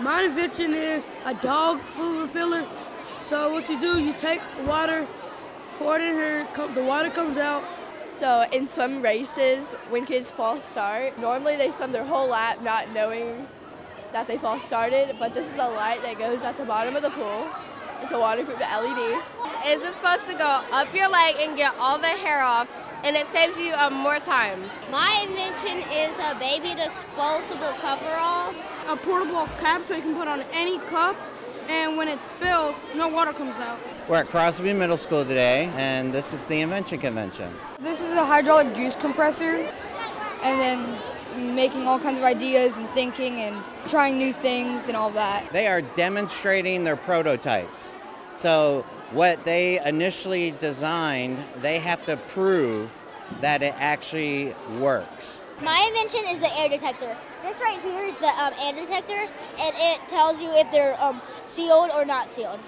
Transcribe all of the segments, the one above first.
My invention is a dog food refiller. So what you do, you take water, pour it in here, the water comes out. So in swim races, when kids false start, normally they swim their whole lap not knowing that they false started, but this is a light that goes at the bottom of the pool. It's a waterproof LED. Is it supposed to go up your leg and get all the hair off and it saves you um, more time. My invention is a baby disposable coverall. A portable cap so you can put on any cup and when it spills, no water comes out. We're at Crosby Middle School today, and this is the Invention Convention. This is a hydraulic juice compressor, and then making all kinds of ideas and thinking and trying new things and all that. They are demonstrating their prototypes. So what they initially designed, they have to prove that it actually works. My invention is the air detector. This right here is the um, air detector, and it tells you if they're um, sealed or not sealed.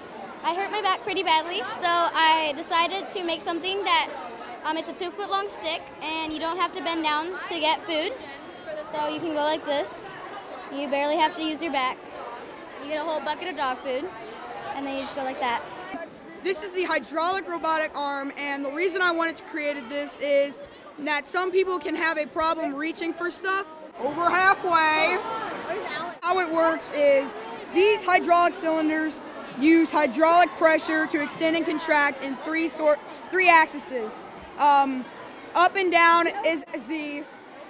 I hurt my back pretty badly, so I decided to make something that um, it's a two foot long stick, and you don't have to bend down to get food. So you can go like this. You barely have to use your back. You get a whole bucket of dog food, and then you just go like that. This is the hydraulic robotic arm, and the reason I wanted to create this is that some people can have a problem reaching for stuff over halfway. How it works is these hydraulic cylinders use hydraulic pressure to extend and contract in three sort three axes. Um, up and down is Z,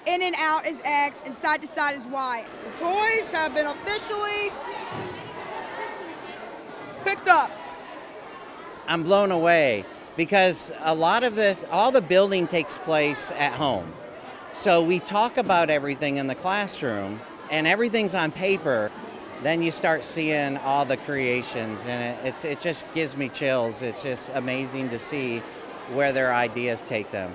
in and out is X, and side to side is Y. The toys have been officially picked up. I'm blown away because a lot of this, all the building takes place at home. So we talk about everything in the classroom and everything's on paper. Then you start seeing all the creations and it, it's, it just gives me chills. It's just amazing to see where their ideas take them.